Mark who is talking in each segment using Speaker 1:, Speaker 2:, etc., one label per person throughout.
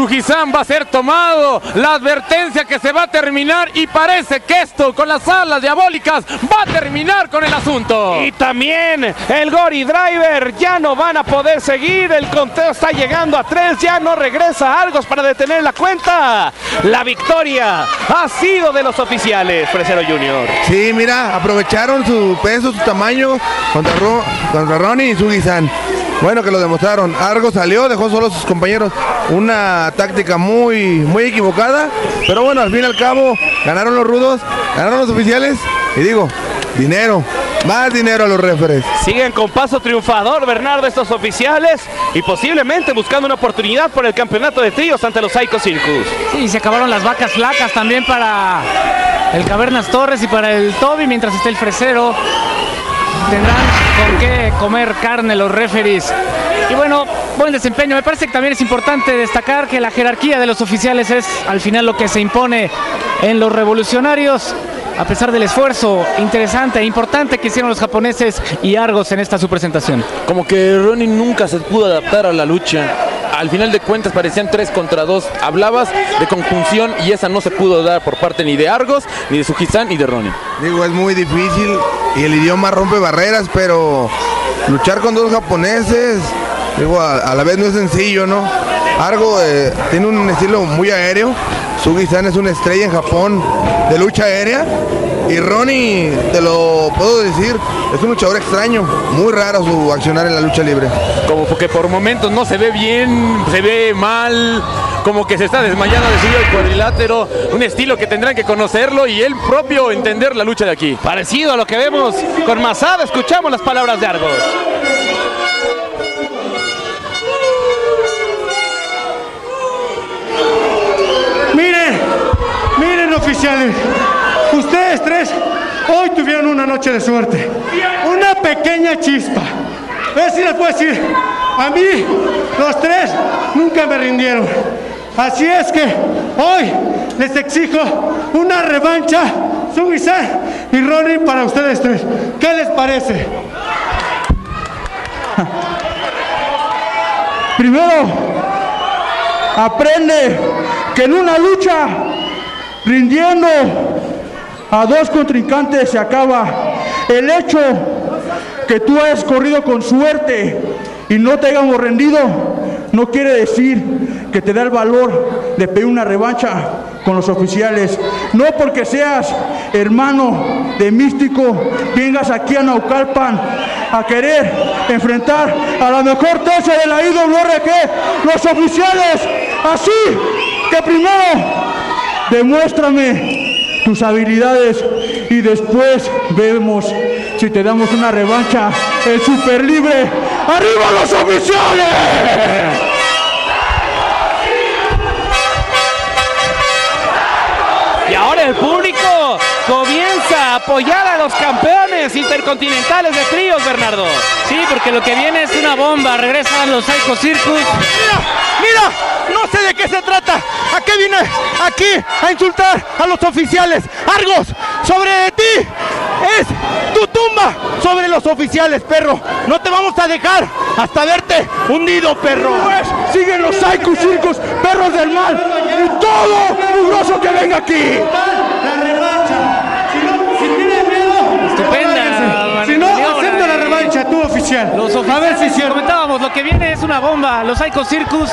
Speaker 1: Sujizán va a ser tomado. La advertencia que se va a terminar y parece que esto con las alas diabólicas va a terminar con el asunto.
Speaker 2: Y también el Gori Driver ya no van a poder seguir. El conteo está llegando a tres. Ya no regresa Argos para detener la cuenta. La victoria ha sido de los oficiales, Fresero Junior.
Speaker 3: Sí, mira, aprovecharon su peso, su tamaño contra, Ro- contra Ronnie y Sugi-san. Bueno, que lo demostraron. Argo salió, dejó solo a sus compañeros. Una táctica muy, muy equivocada. Pero bueno, al fin y al cabo, ganaron los rudos, ganaron los oficiales. Y digo, dinero, más dinero a los referes.
Speaker 2: Siguen con paso triunfador, Bernardo, estos oficiales. Y posiblemente buscando una oportunidad por el campeonato de tríos ante los Psycho Circus.
Speaker 4: Sí, se acabaron las vacas flacas también para el Cavernas Torres y para el Toby, mientras esté el fresero. Tendrán qué comer carne los referees. Y bueno, buen desempeño. Me parece que también es importante destacar que la jerarquía de los oficiales es al final lo que se impone en los revolucionarios. A pesar del esfuerzo interesante e importante que hicieron los japoneses y Argos en esta su presentación.
Speaker 1: Como que Ronnie nunca se pudo adaptar a la lucha. Al final de cuentas parecían tres contra dos. Hablabas de conjunción y esa no se pudo dar por parte ni de Argos, ni de Sujizán, ni de Ronnie.
Speaker 3: Digo, es muy difícil y el idioma rompe barreras, pero luchar con dos japoneses, digo, a, a la vez no es sencillo, ¿no? Argo eh, tiene un estilo muy aéreo, Sugi-san es una estrella en Japón de lucha aérea y Ronnie, te lo puedo decir, es un luchador extraño, muy raro su accionar en la lucha libre.
Speaker 1: Como que por momentos no se ve bien, se ve mal, como que se está desmayando de suyo el cuadrilátero. Un estilo que tendrán que conocerlo y él propio entender la lucha de aquí.
Speaker 2: Parecido a lo que vemos con Masada, escuchamos las palabras de Argos.
Speaker 5: Miren, miren oficiales, ustedes tres hoy tuvieron una noche de suerte, una pequeña chispa. A ver si les puedo decir, a mí los tres nunca me rindieron. Así es que hoy les exijo una revancha, Sugi-san y Ronnie para ustedes tres. ¿Qué les parece?
Speaker 6: Primero, aprende que en una lucha, rindiendo a dos contrincantes se acaba. El hecho que tú hayas corrido con suerte y no te hayamos rendido, no quiere decir que te da el valor de pedir una revancha con los oficiales. No porque seas hermano de místico, vengas aquí a Naucalpan a querer enfrentar a la mejor tercia de la IWRG, los oficiales. Así que primero demuéstrame tus habilidades y después vemos si te damos una revancha el super libre. ¡Arriba los oficiales!
Speaker 2: Y ahora el público comienza a apoyar a los campeones intercontinentales de tríos, Bernardo.
Speaker 4: Sí, porque lo que viene es una bomba. Regresan los Psycho Circus.
Speaker 6: Mira, no sé de qué se trata. ¿A qué vine aquí a insultar a los oficiales? Argos, sobre ti es tu tumba sobre los oficiales, perro. No te vamos a dejar hasta verte hundido, perro. Pues siguen los Psycho Circus, perros del mal. Y todo mugroso que venga aquí.
Speaker 5: La revancha. Si no, si tienen miedo,
Speaker 4: Estupenda
Speaker 5: váyanse. Si no,
Speaker 4: maniobra,
Speaker 5: acepta la
Speaker 4: eh.
Speaker 5: revancha, tú oficial.
Speaker 4: Los
Speaker 5: a ver si
Speaker 4: oficiales,
Speaker 5: cierto.
Speaker 4: comentábamos, lo que viene es una bomba. Los Psycho Circus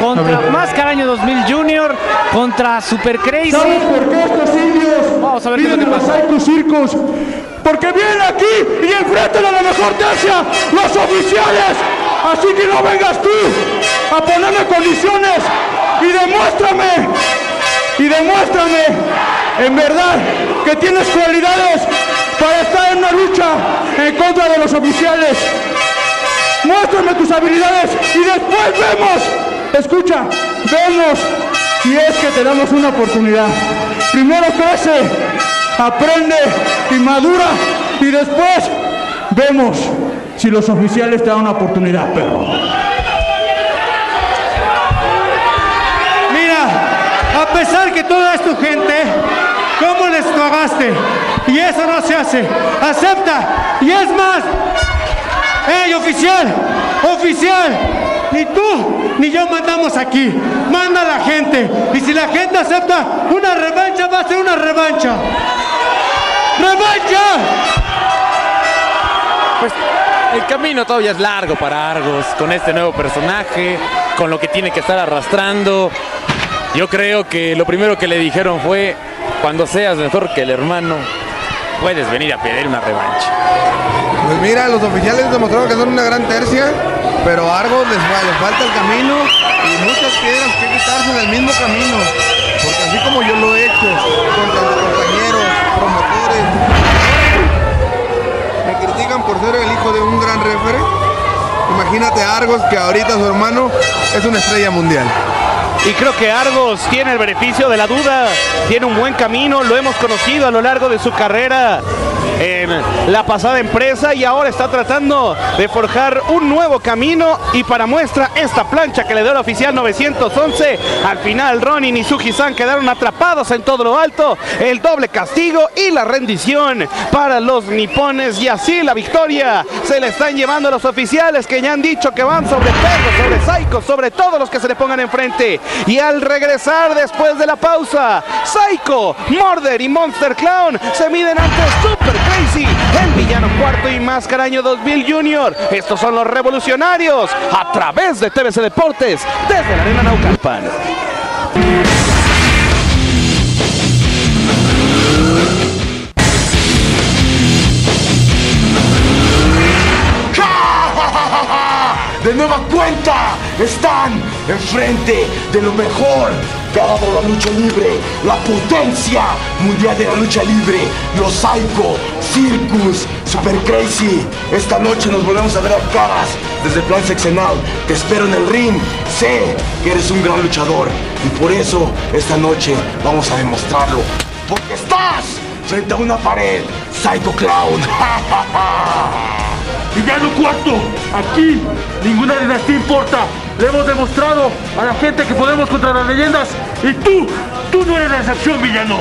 Speaker 4: contra Máscara Año 2000 Junior contra Super Crazy.
Speaker 6: ¿Sabes por qué estos indios
Speaker 4: Vamos a ver qué es lo que
Speaker 6: a los
Speaker 4: pasa.
Speaker 6: Psycho Circus? Porque vienen aquí y enfrentan a la mejor tercia, los oficiales. Así que no vengas tú a ponerme condiciones y demuéstrame, y demuéstrame en verdad que tienes cualidades para estar en una lucha en contra de los oficiales. Muéstrame tus habilidades y después vemos, escucha, vemos si es que te damos una oportunidad. Primero crece, aprende y madura y después vemos si los oficiales te dan una oportunidad, perro.
Speaker 5: Mira, a pesar que toda es tu gente, ¿cómo les pagaste? Y eso no se hace. Acepta. Y es más, ¡Ey, oficial! ¡Oficial! Ni tú ni yo mandamos aquí. Manda la gente. Y si la gente acepta una revancha, va a ser una revancha. ¡Revancha!
Speaker 1: Pues el camino todavía es largo para Argos con este nuevo personaje, con lo que tiene que estar arrastrando. Yo creo que lo primero que le dijeron fue, cuando seas mejor que el hermano, puedes venir a pedir una revancha.
Speaker 3: Pues mira, los oficiales demostraron que son una gran tercia, pero a Argos les, fa- les falta el camino y muchas piedras que quitarse en el mismo camino. Porque así como yo lo he hecho contra mis compañeros, promotores, me critican por ser el hijo de un gran refere. Imagínate a Argos que ahorita su hermano es una estrella mundial.
Speaker 2: Y creo que Argos tiene el beneficio de la duda, tiene un buen camino, lo hemos conocido a lo largo de su carrera en la pasada empresa y ahora está tratando de forjar un nuevo camino y para muestra esta plancha que le dio el oficial 911. Al final Ronin y Suji-san quedaron atrapados en todo lo alto, el doble castigo y la rendición para los nipones y así la victoria se le están llevando a los oficiales que ya han dicho que van sobre Pedro, sobre Psycho, sobre todos los que se le pongan enfrente. Y al regresar después de la pausa, Psycho, Murder y Monster Clown se miden ante Super Crazy, el villano cuarto y máscara año 2000 Junior. Estos son los revolucionarios a través de TVC Deportes desde la Arena Naucalpan.
Speaker 6: Nueva cuenta, están enfrente de lo mejor que ha dado la lucha libre, la potencia mundial de la lucha libre, los Psycho, Circus, Super Crazy. Esta noche nos volvemos a ver a caras desde el plan seccional. Te espero en el ring. Sé que eres un gran luchador y por eso esta noche vamos a demostrarlo. Porque estás frente a una pared, Psycho Clown.
Speaker 7: Villano cuarto, aquí ninguna dinastía importa. Le hemos demostrado a la gente que podemos contra las leyendas. Y tú, tú no eres la excepción, villano.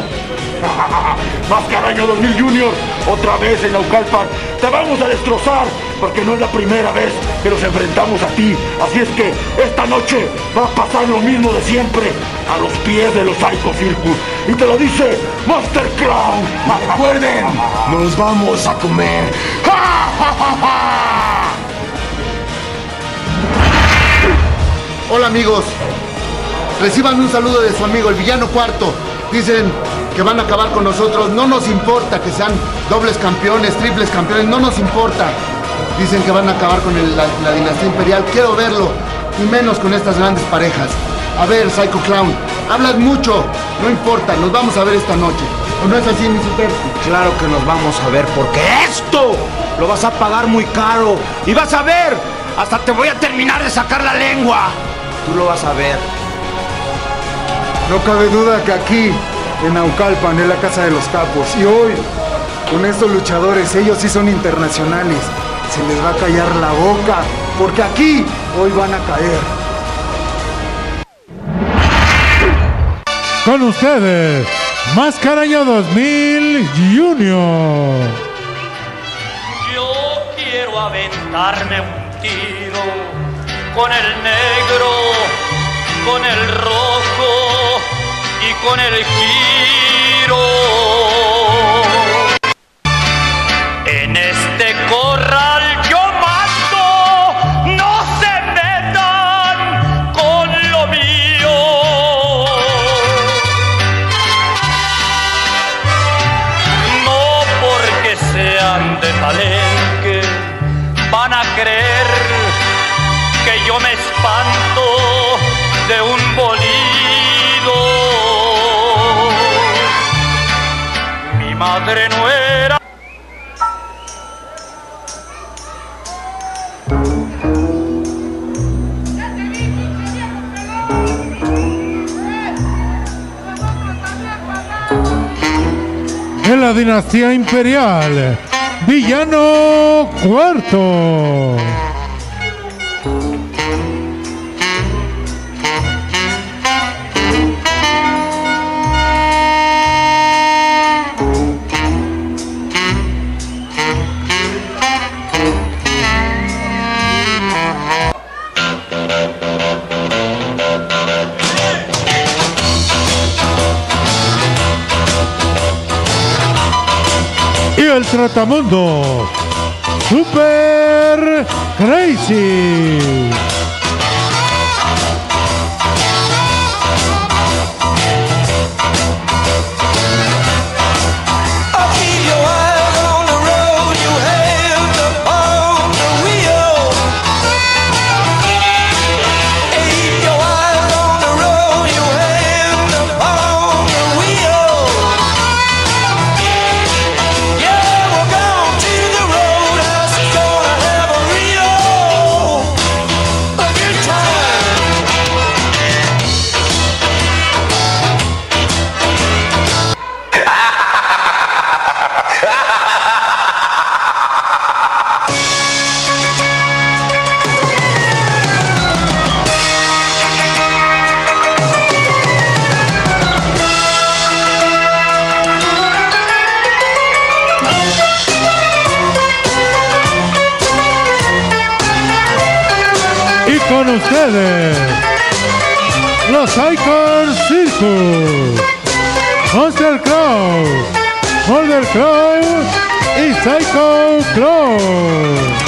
Speaker 6: Máscara año 2000 Junior, otra vez en Naucalpan. Te vamos a destrozar, porque no es la primera vez que nos enfrentamos a ti. Así es que esta noche va a pasar lo mismo de siempre, a los pies de los Psycho Circus. Y te lo dice Master Clown. Recuerden, nos vamos a comer.
Speaker 8: Hola amigos, reciban un saludo de su amigo el villano cuarto. Dicen que van a acabar con nosotros, no nos importa que sean dobles campeones, triples campeones, no nos importa. Dicen que van a acabar con la, la dinastía imperial, quiero verlo, y menos con estas grandes parejas. A ver, Psycho Clown, hablas mucho, no importa, nos vamos a ver esta noche. ¿O no es así, mi super?
Speaker 9: Claro que nos vamos a ver porque esto lo vas a pagar muy caro. Y vas a ver, hasta te voy a terminar de sacar la lengua. Tú lo vas a ver.
Speaker 10: No cabe duda que aquí, en Naucalpan, es la casa de los capos. Y hoy, con estos luchadores, ellos sí son internacionales. Se les va a callar la boca, porque aquí hoy van a caer.
Speaker 11: Con ustedes, Máscara Año 2000 Junior.
Speaker 12: Aventarme un tiro con el negro, con el rojo y con el giro. En
Speaker 11: la dinastía imperial, Villano Cuarto. Super Crazy. Los Icon Circus, Monster Clown, Molder Clown y Psycho Clown.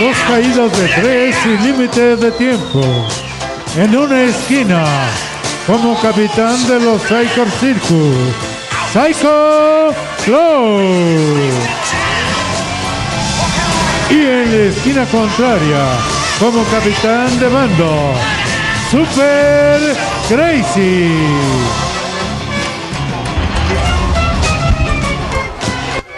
Speaker 11: Dos caídas de tres sin límite de tiempo. En una esquina, como capitán de los Psycho Circus, Psycho Clown. Y en la esquina contraria, como capitán de bando, Super Crazy.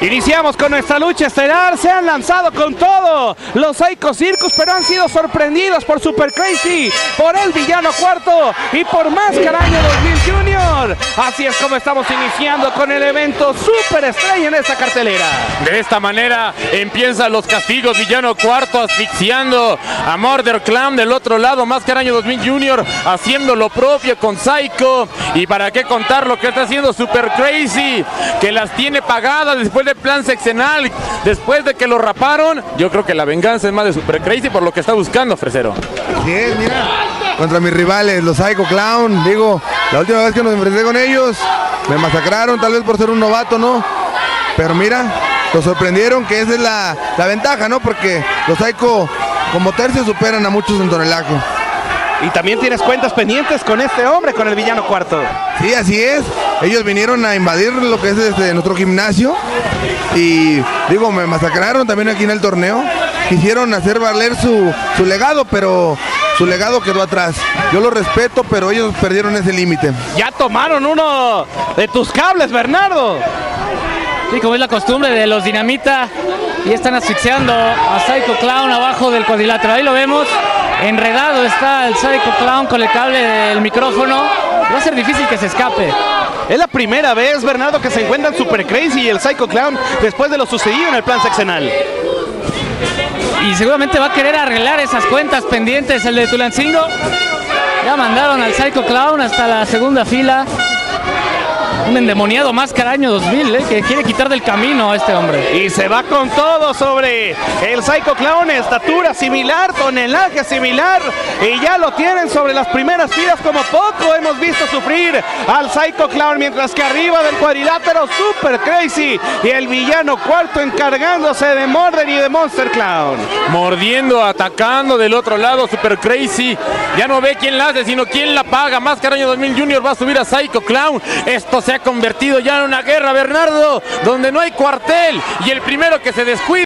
Speaker 2: Iniciamos con nuestra lucha estelar. Se han lanzado con todo los Psycho Circus, pero han sido sorprendidos por Super Crazy, por el villano cuarto y por Máscara Año 2000 Junior. Así es como estamos iniciando con el evento Super Estrella en esta cartelera.
Speaker 1: De esta manera empiezan los castigos. Villano cuarto asfixiando a Murder Clown. Del otro lado, Máscara Año 2000 Junior haciendo lo propio con Psycho. Y para qué contar lo que está haciendo Super Crazy, que las tiene pagadas después del plan sexenal, después de que lo raparon. Yo creo que la venganza es más de Super Crazy por lo que está buscando, Fresero.
Speaker 3: Mira. Contra mis rivales, los Psycho Clown. Digo, la última vez que nos enfrenté con ellos, me masacraron, tal vez por ser un novato, ¿no? Pero mira, lo sorprendieron, que esa es la, la ventaja, ¿no? Porque los Psycho, como tercio, superan a muchos en tonelaje.
Speaker 2: Y también tienes cuentas pendientes con este hombre, con el villano cuarto.
Speaker 3: Sí, así es. Ellos vinieron a invadir lo que es este, nuestro gimnasio. Y digo, me masacraron también aquí en el torneo. Quisieron hacer valer su, su legado, pero su legado quedó atrás. Yo lo respeto, pero ellos perdieron ese límite.
Speaker 2: Ya tomaron uno de tus cables, Bernardo.
Speaker 4: Sí, como es la costumbre de los dinamita. Y están asfixiando a Psycho Clown abajo del cuadrilátero. Ahí lo vemos. Enredado está el Psycho Clown con el cable del micrófono. Va a ser difícil que se escape.
Speaker 2: Es la primera vez, Bernardo, que se encuentran Super Crazy y el Psycho Clown después de lo sucedido en el plan sexenal.
Speaker 4: Y seguramente va a querer arreglar esas cuentas pendientes el de Tulancingo. Ya mandaron al Psycho Clown hasta la segunda fila. Un endemoniado máscara año 2000, ¿eh? que quiere quitar del camino a este hombre.
Speaker 2: Y se va con todo sobre el Psycho Clown, estatura similar, tonelaje similar. Y ya lo tienen sobre las primeras filas como poco hemos visto sufrir al Psycho Clown. Mientras que arriba del cuadrilátero Super Crazy y el villano cuarto encargándose de Morden y de Monster Clown.
Speaker 1: Mordiendo, atacando del otro lado, Super Crazy. Ya no ve quién la hace, sino quién la paga. Máscara año 2000 Junior va a subir a Psycho Clown. Esto se ha convertido ya en una guerra, Bernardo, donde no hay cuartel. Y el primero que se descuida.